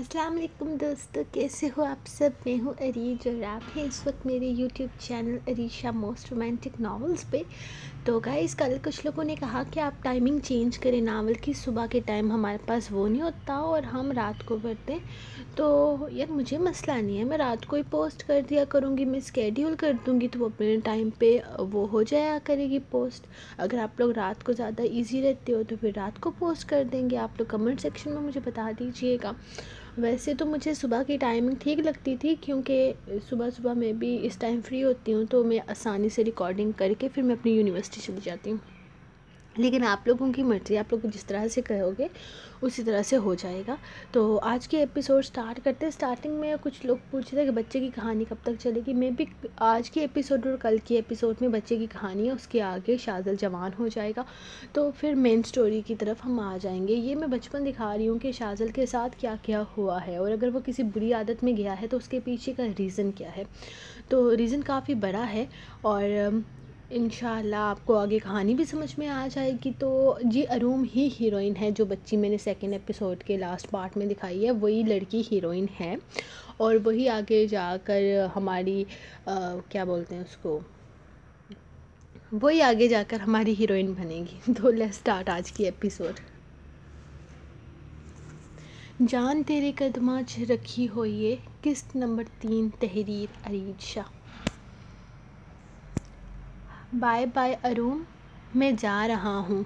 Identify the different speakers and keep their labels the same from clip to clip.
Speaker 1: अस्सलाम वालेकुम दोस्तों, कैसे हो आप सब? मैं हूँ अरीज और आप हैं इस वक्त मेरे YouTube channel Areesha most romantic novels पे। तो गाइस कल कुछ लोगों ने कहा कि आप टाइमिंग चेंज करें, नावल की सुबह के टाइम हमारे पास वो नहीं होता और हम रात को करते हैं। तो यार, मुझे मसला नहीं है, मैं रात को ही पोस्ट कर दिया करूँगी, मैं स्केड्यूल कर दूँगी तो वो अपने टाइम पे वो हो जाया करेगी पोस्ट अगर आप लोग रात को ज़्यादा ईजी रहते हो तो फिर रात को पोस्ट कर देंगे। आप लोग कमेंट सेक्शन में मुझे बता दीजिएगा। वैसे तो मुझे सुबह की टाइमिंग ठीक लगती थी, क्योंकि सुबह सुबह मैं भी इस टाइम फ्री होती हूँ तो मैं आसानी से रिकॉर्डिंग करके फिर मैं अपनी यूनिवर्सिटी चली जाती हूँ। लेकिन आप लोगों की मर्ज़ी, आप लोग जिस तरह से कहोगे, उसी तरह से हो जाएगा। तो आज के एपिसोड स्टार्ट करते हैं। स्टार्टिंग में कुछ लोग पूछ रहे कि बच्चे की कहानी कब तक चलेगी। मे भी आज के एपिसोड और कल के एपिसोड में बच्चे की कहानी है, उसके आगे शाजल जवान हो जाएगा। तो फिर मेन स्टोरी की तरफ़ हम आ जाएँगे। ये मैं बचपन दिखा रही हूँ कि शाजल के साथ क्या क्या हुआ है और अगर वो किसी बुरी आदत में गया है तो उसके पीछे का रीज़न क्या है। तो रीज़न काफ़ी बड़ा है और इन आपको आगे कहानी भी समझ में आ जाएगी। तो जी अरूम ही हीरोइन है जो बच्ची मैंने सेकेंड एपिसोड के लास्ट पार्ट में दिखाई है वही लड़की हीरोइन है। और वही आगे जाकर हमारी आ, क्या बोलते हैं उसको वही आगे जाकर हमारी हीरोइन बनेगी। तो लेट्स स्टार्ट आज की एपिसोड जान तेरे कदमा रखी हो ये किस्त नंबर तीन तहरीर अरीज शाह। बाय बाय अरुण, मैं जा रहा हूँ।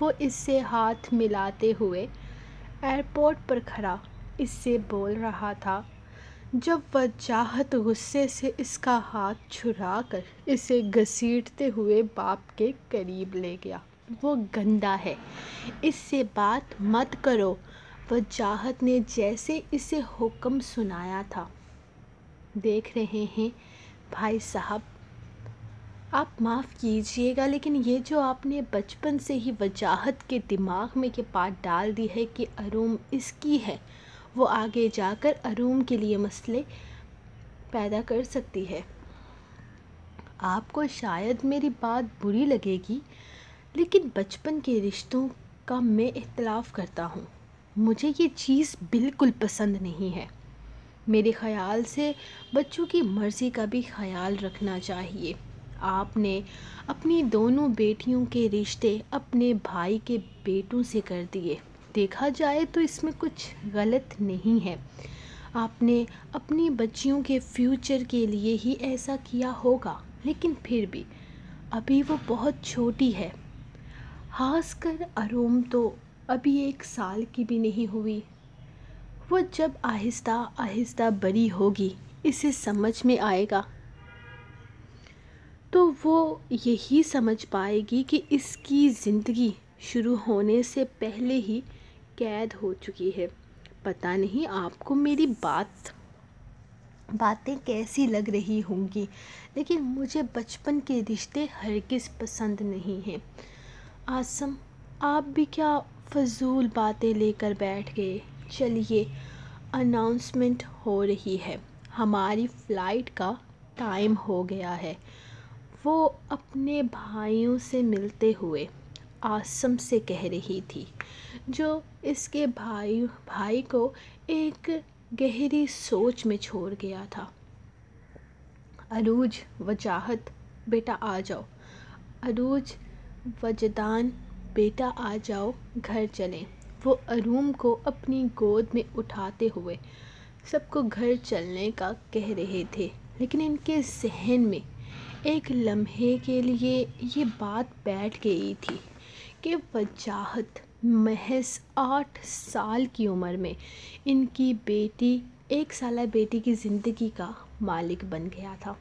Speaker 1: वो इससे हाथ मिलाते हुए एयरपोर्ट पर खड़ा, इससे बोल रहा था, जब वह चाहत गुस्से से इसका हाथ छुरा कर इसे घसीटते हुए बाप के करीब ले गया। वो गंदा है, इससे बात मत करो। वह चाहत ने जैसे इसे हुक्म सुनाया था। देख रहे हैं भाई साहब आप माफ़ कीजिएगा, लेकिन ये जो आपने बचपन से ही वजाहत के दिमाग में ये बात डाल दी है कि अरूम इसकी है, वो आगे जाकर अरूम के लिए मसले पैदा कर सकती है। आपको शायद मेरी बात बुरी लगेगी, लेकिन बचपन के रिश्तों का मैं इख्तलाफ करता हूँ। मुझे ये चीज़ बिल्कुल पसंद नहीं है। मेरे ख़्याल से बच्चों की मर्ज़ी का भी ख्याल रखना चाहिए। आपने अपनी दोनों बेटियों के रिश्ते अपने भाई के बेटों से कर दिए। देखा जाए तो इसमें कुछ गलत नहीं है। आपने अपनी बच्चियों के फ्यूचर के लिए ही ऐसा किया होगा, लेकिन फिर भी, अभी वो बहुत छोटी है। खासकर अरोम तो अभी एक साल की भी नहीं हुई। वो जब आहिस्ता आहिस्ता बड़ी होगी, इसे समझ में आएगा। तो वो यही समझ पाएगी कि इसकी ज़िंदगी शुरू होने से पहले ही कैद हो चुकी है। पता नहीं आपको मेरी बात, बातें कैसी लग रही होंगी, लेकिन मुझे बचपन के रिश्ते हर हरगिज़ पसंद नहीं हैं। आसम, आप भी क्या फजूल बातें लेकर बैठ गए? चलिए अनाउंसमेंट हो रही है। हमारी फ़्लाइट का टाइम हो गया है। वो अपने भाइयों से मिलते हुए आसम से कह रही थी, जो इसके भाई भाई को एक गहरी सोच में छोड़ गया था। अरूज वजाहत, बेटा आ जाओ। अरूज वजदान, बेटा आ जाओ, घर चलें। वो अरूम को अपनी गोद में उठाते हुए सबको घर चलने का कह रहे थे, लेकिन इनके जहन में एक लम्हे के लिए ये बात बैठ गई थी कि वजाहत महज आठ साल की उम्र में इनकी बेटी, एक साल बेटी की ज़िंदगी का मालिक बन गया था।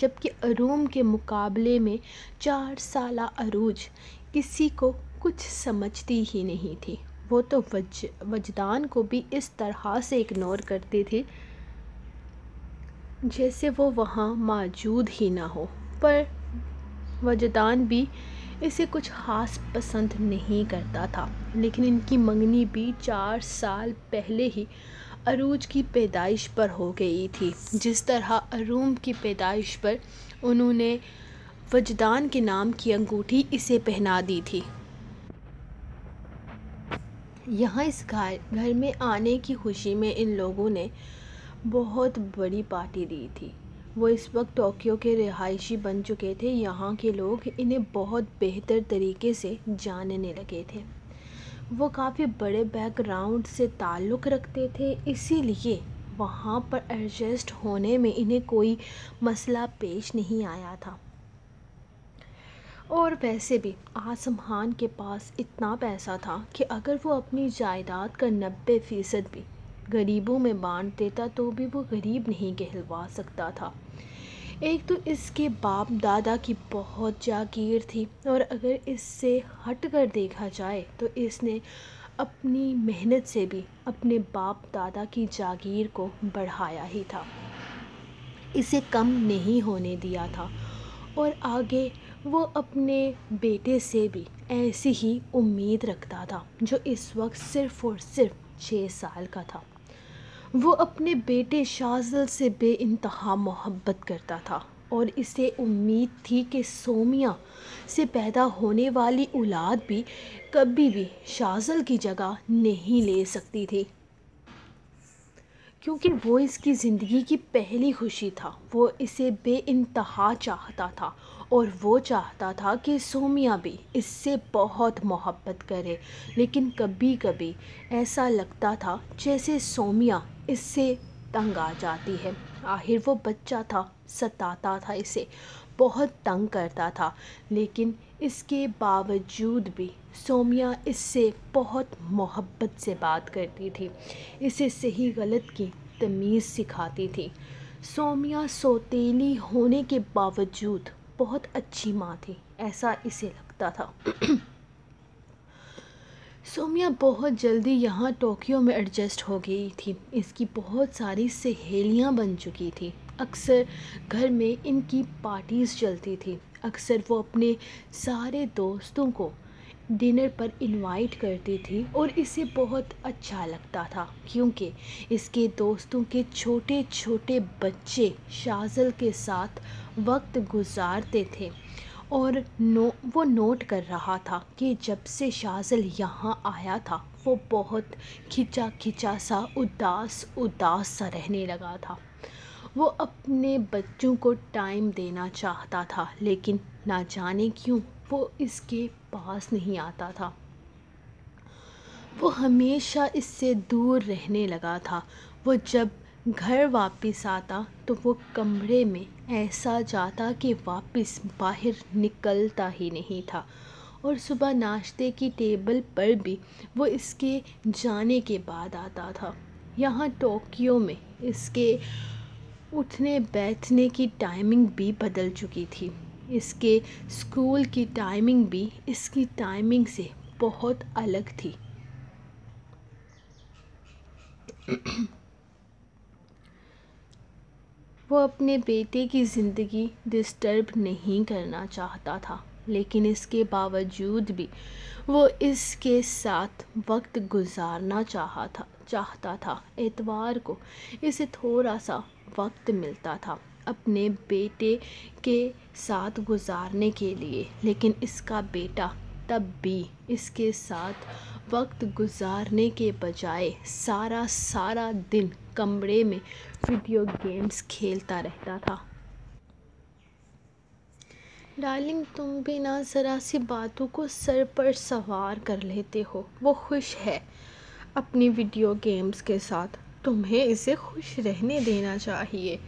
Speaker 1: जबकि अरूम के मुकाबले में चार साल अरूज किसी को कुछ समझती ही नहीं थी। वो तो वज, वजदान को भी इस तरह से इग्नोर करती थी जैसे वो वहाँ मौजूद ही ना हो। पर वजदान भी इसे कुछ ख़ास पसंद नहीं करता था। लेकिन इनकी मंगनी भी चार साल पहले ही अरूज की पैदाइश पर हो गई थी। जिस तरह अरूम की पैदाइश पर उन्होंने वजदान के नाम की अंगूठी इसे पहना दी थी। यहाँ इस घर घर में आने की खुशी में इन लोगों ने बहुत बड़ी पार्टी दी थी। वो इस वक्त टोक्यो के रिहायशी बन चुके थे। यहाँ के लोग इन्हें बहुत बेहतर तरीके से जानने लगे थे। वो काफ़ी बड़े बैकग्राउंड से ताल्लुक़ रखते थे। इसीलिए वहाँ पर एडजस्ट होने में इन्हें कोई मसला पेश नहीं आया था। और वैसे भी आसम खान के पास इतना पैसा था कि अगर वो अपनी जायदाद का नब्बे फ़ीसद भी गरीबों में बांट देता तो भी वो गरीब नहीं कहलवा सकता था। एक तो इसके बाप दादा की बहुत जागीर थी और अगर इससे हट कर देखा जाए तो इसने अपनी मेहनत से भी अपने बाप दादा की जागीर को बढ़ाया ही था। इसे कम नहीं होने दिया था और आगे वो अपने बेटे से भी ऐसी ही उम्मीद रखता था, जो इस वक्त सिर्फ़ और सिर्फ़ छः साल का था। वो अपने बेटे शाजल से बेइंतहा मोहब्बत करता था और इसे उम्मीद थी कि सोमिया से पैदा होने वाली औलाद भी कभी भी शाजल की जगह नहीं ले सकती थी। क्योंकि वो इसकी ज़िंदगी की पहली खुशी था, वो इसे बेइंतहा चाहता था और वो चाहता था कि सोमिया भी इससे बहुत मोहब्बत करे। लेकिन कभी कभी ऐसा लगता था जैसे सोमिया इससे तंग आ जाती है। आखिर वो बच्चा था, सताता था इसे, बहुत तंग करता था। लेकिन इसके बावजूद भी सोमिया इससे बहुत मोहब्बत से बात करती थी। इसे सही गलत की तमीज़ सिखाती थी। सोमिया सोतीली होने के बावजूद बहुत अच्छी माँ थी, ऐसा इसे लगता था। सोमिया बहुत जल्दी यहाँ टोक्यो में एडजस्ट हो गई थी। इसकी बहुत सारी सहेलियाँ बन चुकी थी। अक्सर घर में इनकी पार्टीज़ चलती थी। अक्सर वो अपने सारे दोस्तों को डिनर पर इनवाइट करती थी और इसे बहुत अच्छा लगता था, क्योंकि इसके दोस्तों के छोटे छोटे बच्चे शाजल के साथ वक्त गुजारते थे। और नो, वो नोट कर रहा था कि जब से शाजल यहाँ आया था, वो बहुत खिंचा खिंचा सा, उदास उदास सा रहने लगा था। वो अपने बच्चों को टाइम देना चाहता था, लेकिन ना जाने क्यों वो इसके पास नहीं आता था। वो हमेशा इससे दूर रहने लगा था। वो जब घर वापस आता तो वो कमरे में ऐसा जाता कि वापस बाहर निकलता ही नहीं था और सुबह नाश्ते की टेबल पर भी वो इसके जाने के बाद आता था। यहाँ टोक्यो में इसके उठने बैठने की टाइमिंग भी बदल चुकी थी। इसके स्कूल की टाइमिंग भी इसकी टाइमिंग से बहुत अलग थी। वो अपने बेटे की ज़िंदगी डिस्टर्ब नहीं करना चाहता था, लेकिन इसके बावजूद भी वो इसके साथ वक्त गुजारना चाहा था, चाहता था। एतवार को इसे थोड़ा सा वक्त मिलता था अपने बेटे के साथ गुजारने के लिए, लेकिन इसका बेटा तब भी इसके साथ वक्त गुजारने के बजाय सारा सारा दिन कमरे में वीडियो गेम्स खेलता रहता था। डार्लिंग, तुम भी ना ज़रा सी बातों को सर पर सवार कर लेते हो। वो खुश है अपनी वीडियो गेम्स के साथ। तुम्हें इसे खुश रहने देना चाहिए।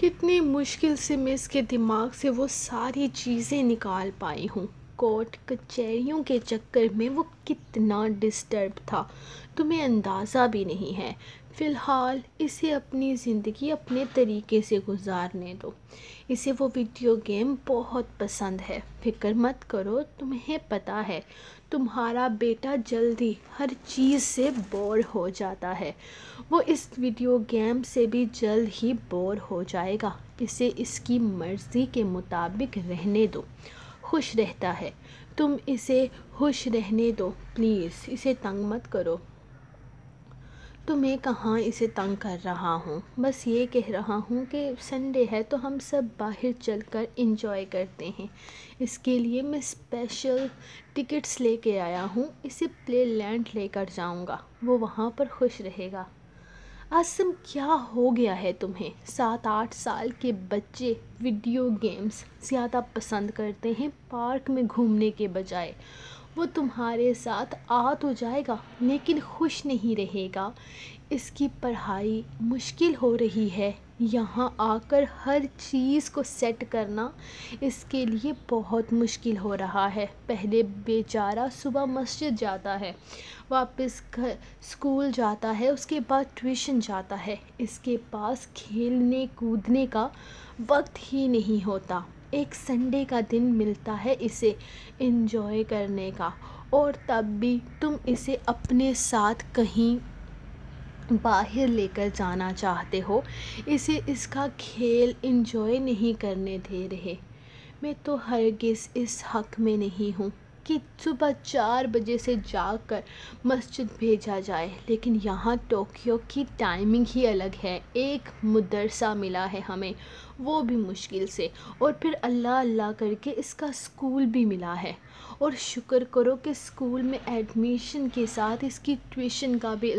Speaker 1: कितनी मुश्किल से मैं इसके दिमाग से वो सारी चीज़ें निकाल पाई हूँ। कोर्ट कचहरियों के चक्कर में वो कितना डिस्टर्ब था। तुम्हें अंदाज़ा भी नहीं है। फ़िलहाल इसे अपनी ज़िंदगी अपने तरीके से गुजारने दो। इसे वो वीडियो गेम बहुत पसंद है। फ़िक्र मत करो, तुम्हें पता है, तुम्हारा बेटा जल्दी हर चीज़ से बोर हो जाता है। वो इस वीडियो गेम से भी जल्द ही बोर हो जाएगा। इसे इसकी मर्ज़ी के मुताबिक रहने दो। खुश रहता है। तुम इसे खुश रहने दो, प्लीज़, इसे तंग मत करो। तो मैं कहाँ इसे तंग कर रहा हूँ? बस ये कह रहा हूँ कि संडे है तो हम सब बाहर चलकर इंजॉय करते हैं। इसके लिए मैं स्पेशल टिकट्स लेके आया हूँ। इसे प्ले लैंड लेकर जाऊँगा। वो वहाँ पर खुश रहेगा। आसम, क्या हो गया है तुम्हें? सात आठ साल के बच्चे वीडियो गेम्स ज़्यादा पसंद करते हैं पार्क में घूमने के बजाय। वो तुम्हारे साथ आ तो जाएगा, लेकिन खुश नहीं रहेगा। इसकी पढ़ाई मुश्किल हो रही है। यहाँ आकर हर चीज़ को सेट करना इसके लिए बहुत मुश्किल हो रहा है। पहले बेचारा सुबह मस्जिद जाता है वापस घर, स्कूल जाता है, उसके बाद ट्यूशन जाता है। इसके पास खेलने कूदने का वक्त ही नहीं होता। एक संडे का दिन मिलता है इसे इन्जॉय करने का। और तब भी तुम इसे अपने साथ कहीं बाहर लेकर जाना चाहते हो। इसे इसका खेल इन्जॉय नहीं करने दे रहे। मैं तो हरगिज़ इस हक़ में नहीं हूँ। कि सुबह चार बजे से जाकर मस्जिद भेजा जाए, लेकिन यहाँ टोक्यो की टाइमिंग ही अलग है। एक मदरसा मिला है हमें, वो भी मुश्किल से। और फिर अल्लाह अल्लाह करके इसका स्कूल भी मिला है। और शुक्र करो कि स्कूल में एडमिशन के साथ इसकी ट्यूशन का भी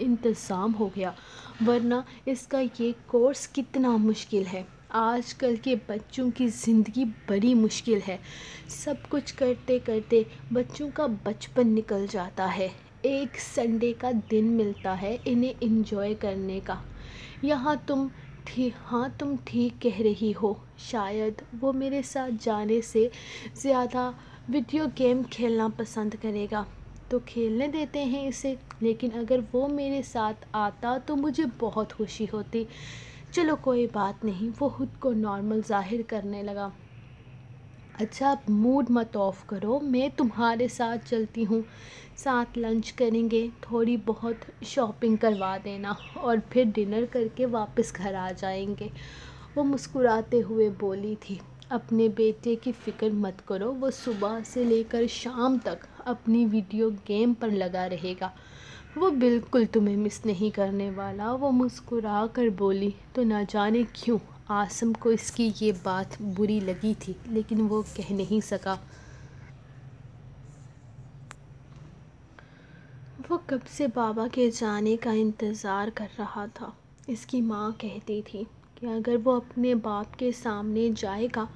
Speaker 1: इंतज़ाम हो गया, वरना इसका ये कोर्स कितना मुश्किल है। आजकल के बच्चों की ज़िंदगी बड़ी मुश्किल है। सब कुछ करते करते बच्चों का बचपन निकल जाता है। एक संडे का दिन मिलता है इन्हें एंजॉय करने का। यहाँ तुम ठीक हाँ तुम ठीक कह रही हो। शायद वो मेरे साथ जाने से ज़्यादा वीडियो गेम खेलना पसंद करेगा। तो खेलने देते हैं इसे, लेकिन अगर वो मेरे साथ आता तो मुझे बहुत खुशी होती। चलो कोई बात नहीं, वो खुद को नॉर्मल ज़ाहिर करने लगा। अच्छा आप मूड मत ऑफ़ करो, मैं तुम्हारे साथ चलती हूँ। साथ लंच करेंगे, थोड़ी बहुत शॉपिंग करवा देना और फिर डिनर करके वापस घर आ जाएँगे। वो मुस्कुराते हुए बोली थी, अपने बेटे की फ़िक्र मत करो, वो सुबह से लेकर शाम तक अपनी वीडियो गेम पर लगा रहेगा। वो बिल्कुल तुम्हें मिस नहीं करने वाला। वो मुस्कुरा कर बोली तो ना जाने क्यों आसम को इसकी ये बात बुरी लगी थी? लेकिन वो कह नहीं सका। वो कब से बाबा के जाने का इंतज़ार कर रहा था। इसकी माँ कहती थी कि अगर वो अपने बाप के सामने जाएगा,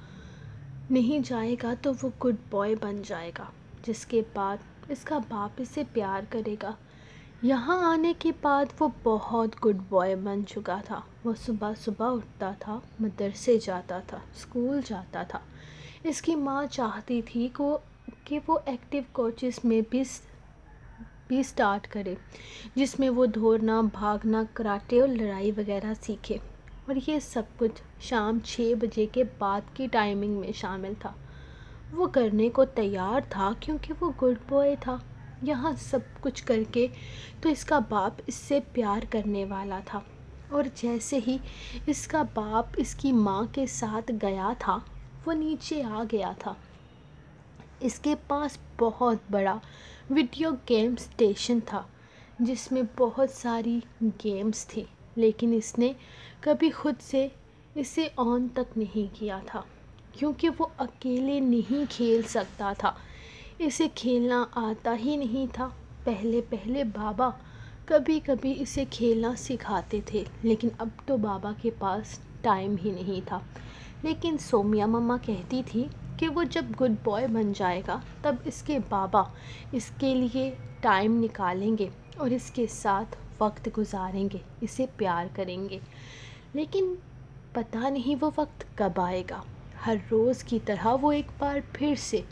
Speaker 1: नहीं जाएगा तो वो गुड बॉय बन जाएगा, जिसके बाद इसका बाप इसे प्यार करेगा। यहाँ आने के बाद वो बहुत गुड बॉय बन चुका था। वो सुबह सुबह उठता था, मदरसे जाता था स्कूल जाता था। इसकी माँ चाहती थी को, कि वो एक्टिव कोचेस में भी भी स्टार्ट करे, जिसमें वो दौड़ना, भागना, कराटे और लड़ाई वगैरह सीखे। और ये सब कुछ शाम छः बजे के बाद की टाइमिंग में शामिल था। वो करने को तैयार था क्योंकि वो गुड बॉय था। यहाँ सब कुछ करके तो इसका बाप इससे प्यार करने वाला था। और जैसे ही इसका बाप इसकी माँ के साथ गया था, वो नीचे आ गया था। इसके पास बहुत बड़ा वीडियो गेम स्टेशन था, जिसमें बहुत सारी गेम्स थी, लेकिन इसने कभी खुद से इसे ऑन तक नहीं किया था, क्योंकि वो अकेले नहीं खेल सकता था। इसे खेलना आता ही नहीं था। पहले पहले बाबा कभी कभी इसे खेलना सिखाते थे, लेकिन अब तो बाबा के पास टाइम ही नहीं था। लेकिन सोमिया मम्मा कहती थी कि वो जब गुड बॉय बन जाएगा, तब इसके बाबा इसके लिए टाइम निकालेंगे और इसके साथ वक्त गुजारेंगे, इसे प्यार करेंगे। लेकिन पता नहीं वो वक्त कब आएगा। हर रोज़ की तरह वो एक बार फिर से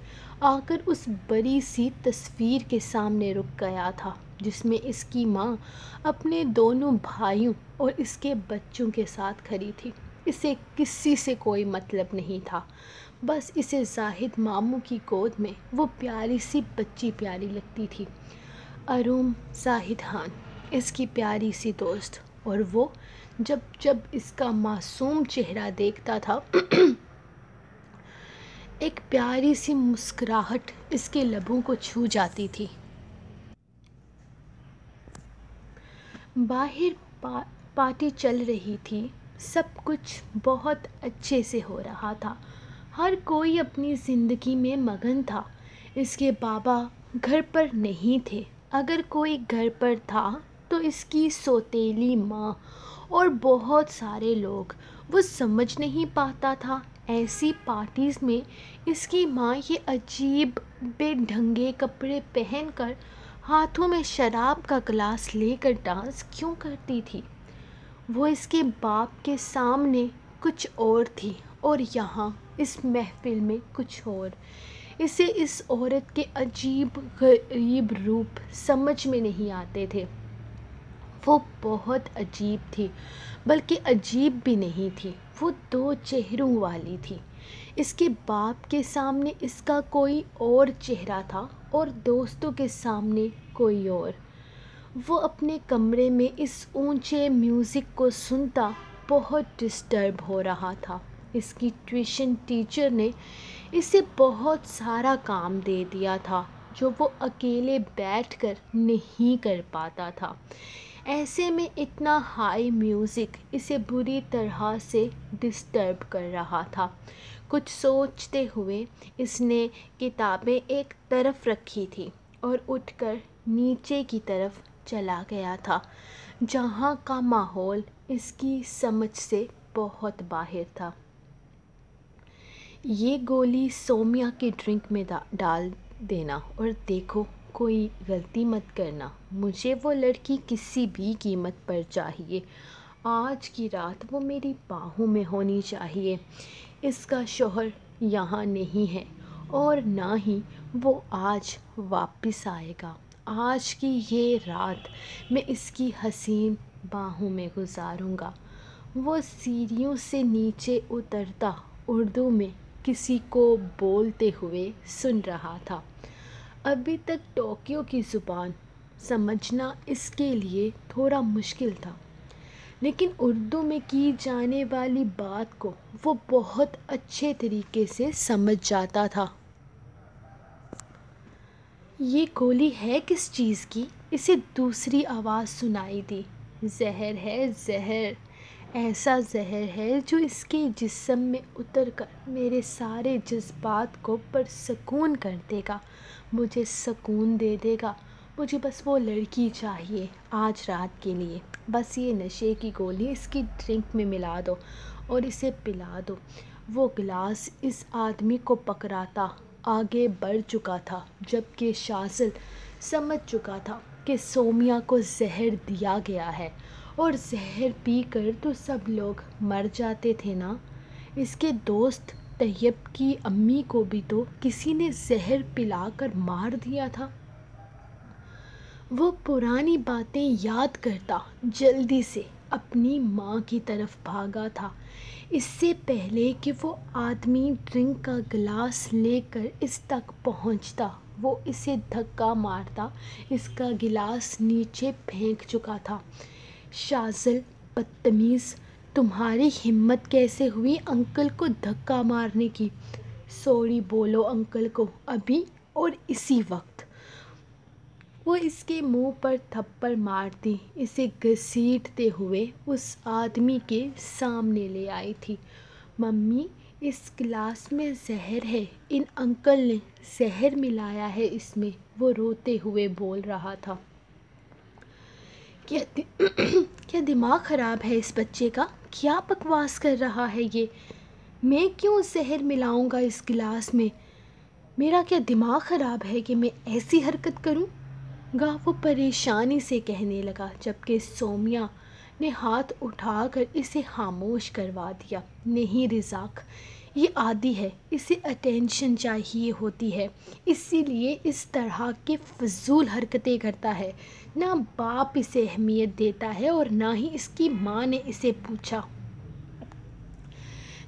Speaker 1: आकर उस बड़ी सी तस्वीर के सामने रुक गया था, जिसमें इसकी माँ अपने दोनों भाइयों और इसके बच्चों के साथ खड़ी थी। इसे किसी से कोई मतलब नहीं था। बस इसे जाहिद मामू की गोद में वो प्यारी सी बच्ची प्यारी लगती थी। अरूम जाहिद खान, इसकी प्यारी सी दोस्त। और वो जब जब इसका मासूम चेहरा देखता था एक प्यारी सी मुस्कुराहट इसके लबों को छू जाती थी। बाहर पा, पार्टी चल रही थी। सब कुछ बहुत अच्छे से हो रहा था। हर कोई अपनी ज़िंदगी में मगन था। इसके बाबा घर पर नहीं थे। अगर कोई घर पर था तो इसकी सौतेली माँ और बहुत सारे लोग। वो समझ नहीं पाता था ऐसी पार्टीज़ में इसकी माँ ये अजीब बेढंगे कपड़े पहनकर हाथों में शराब का गिलास लेकर डांस क्यों करती थी? वो इसके बाप के सामने कुछ और थी और यहाँ इस महफिल में कुछ और। इसे इस औरत के अजीब गरीब रूप समझ में नहीं आते थे। वो बहुत अजीब थी, बल्कि अजीब भी नहीं थी। वो दो चेहरों वाली थी। इसके बाप के सामने इसका कोई और चेहरा था और दोस्तों के सामने कोई और। वो अपने कमरे में इस ऊँचे म्यूज़िक को सुनता बहुत डिस्टर्ब हो रहा था। इसकी ट्यूशन टीचर ने इसे बहुत सारा काम दे दिया था, जो वो अकेले बैठकर नहीं कर पाता था। ऐसे में इतना हाई म्यूज़िक इसे बुरी तरह से डिस्टर्ब कर रहा था। कुछ सोचते हुए इसने किताबें एक तरफ़ रखी थी और उठकर नीचे की तरफ़ चला गया था, जहाँ का माहौल इसकी समझ से बहुत बाहर था। ये गोली सोमिया के ड्रिंक में डाल देना और देखो कोई गलती मत करना। मुझे वो लड़की किसी भी कीमत पर चाहिए। आज की रात वो मेरी बाहों में होनी चाहिए। इसका शोहर यहाँ नहीं है और ना ही वो आज वापस आएगा। आज की ये रात मैं इसकी हसीन बाहों में गुजारूँगा। वो सीढ़ियों से नीचे उतरता उर्दू में किसी को बोलते हुए सुन रहा था। अभी तक टोक्यो की ज़ुबान समझना इसके लिए थोड़ा मुश्किल था। लेकिन उर्दू में की जाने वाली बात को वो बहुत अच्छे तरीके से समझ जाता था। ये गोली है किस चीज़ की? इसे दूसरी आवाज़ सुनाई दी। जहर है, जहर। ऐसा जहर है जो इसके जिस्म में उतर कर मेरे सारे जज्बात को परसकून कर देगा। मुझे सुकून दे देगा। मुझे बस वो लड़की चाहिए आज रात के लिए। बस ये नशे की गोली इसकी ड्रिंक में मिला दो और इसे पिला दो। वो गिलास इस आदमी को पकड़ाता, आगे बढ़ चुका था, जबकि शासिल समझ चुका था कि सोमिया को जहर दिया गया है। और जहर पी कर तो सब लोग मर जाते थे ना। इसके दोस्त तैयब की अम्मी को भी तो किसी ने जहर पिलाकर मार दिया था। वो पुरानी बातें याद करता, जल्दी से अपनी माँ की तरफ़ भागा था। इससे पहले कि वो आदमी ड्रिंक का गिलास लेकर इस तक पहुँचता, वो इसे धक्का मारता, इसका गिलास नीचे फेंक चुका था। शाजल, बदतमीज़, तुम्हारी हिम्मत कैसे हुई अंकल को धक्का मारने की? सॉरी बोलो अंकल को अभी और इसी वक्त। वो इसके मुँह पर थप्पड़ मारती, इसे घसीटते हुए उस आदमी के सामने ले आई थी। मम्मी, इस गिलास में जहर है। इन अंकल ने जहर मिलाया है इसमें, वो रोते हुए बोल रहा था। क्या क्या दिमाग ख़राब है इस बच्चे का? क्या बकवास कर रहा है ये? मैं क्यों जहर मिलाऊँगा इस गिलास में? मेरा क्या दिमाग ख़राब है कि मैं ऐसी हरकत करूँ? गा वो परेशानी से कहने लगा, जबकि सोमिया ने हाथ उठाकर इसे खामोश करवा दिया। नहीं रिजाक ये आदि है। इसे अटेंशन चाहिए होती है। इसीलिए इस तरह के फजूल हरकतें करता है। ना बाप इसे अहमियत देता है और ना ही इसकी माँ ने इसे पूछा।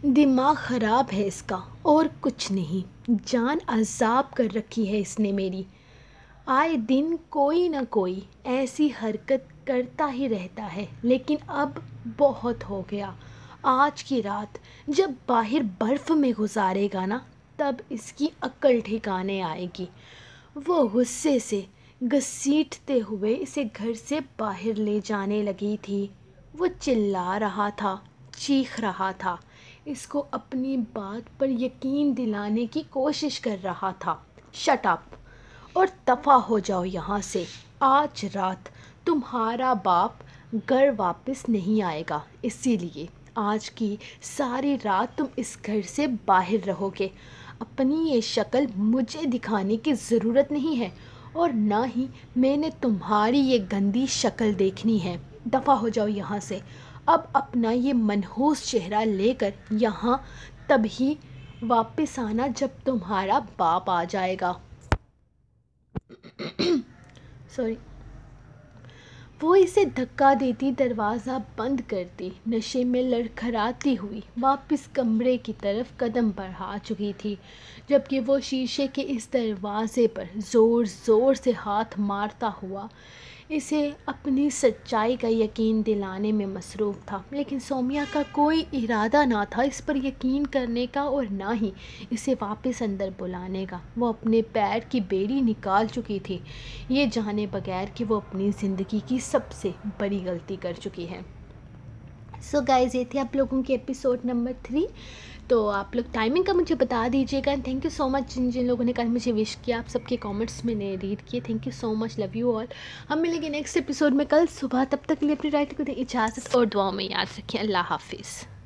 Speaker 1: दिमाग ख़राब है इसका और कुछ नहीं। जान अजाब कर रखी है इसने मेरी। आए दिन कोई ना कोई ऐसी हरकत करता ही रहता है। लेकिन अब बहुत हो गया। आज की रात जब बाहर बर्फ़ में गुजारेगा ना, तब इसकी अक्ल ठिकाने आएगी। वो गुस्से से घसीटते हुए इसे घर से बाहर ले जाने लगी थी। वो चिल्ला रहा था, चीख रहा था। इसको अपनी बात पर यकीन दिलाने की कोशिश कर रहा था। शट अप और दफ़ा हो जाओ यहाँ से। आज रात तुम्हारा बाप घर वापस नहीं आएगा, इसीलिए। आज की सारी रात तुम इस घर से बाहर रहोगे। अपनी ये शक्ल मुझे दिखाने की ज़रूरत नहीं है और ना ही मैंने तुम्हारी ये गंदी शक्ल देखनी है। दफ़ा हो जाओ यहाँ से। अब अपना ये मनहूस चेहरा लेकर यहाँ तभी वापस आना जब तुम्हारा बाप आ जाएगा। सॉरी वो इसे धक्का देती, दरवाज़ा बंद करती, नशे में लड़खड़ाती हुई वापस कमरे की तरफ़ कदम बढ़ा चुकी थी, जबकि वो शीशे के इस दरवाज़े पर ज़ोर ज़ोर से हाथ मारता हुआ इसे अपनी सच्चाई का यकीन दिलाने में मसरूफ़ था, लेकिन सोमिया का कोई इरादा ना था इस पर यकीन करने का और ना ही इसे वापस अंदर बुलाने का। वो अपने पैर की बेड़ी निकाल चुकी थी, ये जाने बगैर कि वो अपनी ज़िंदगी की सबसे बड़ी गलती कर चुकी है। सो so गाइज़ ये थे आप लोगों के एपिसोड नंबर थ्री तो आप लोग टाइमिंग का मुझे बता दीजिएगा। And thank you so much जिन जिन लोगों ने कल मुझे विश किया। आप सबके कमेंट्स मैंने रीड किए। Thank you so much love you all हम मिलेंगे नेक्स्ट एपिसोड में कल सुबह। तब तक के लिए अपनी राइट को दें इजाज़त और दुआ में याद रखें। अल्लाह हाफिज़।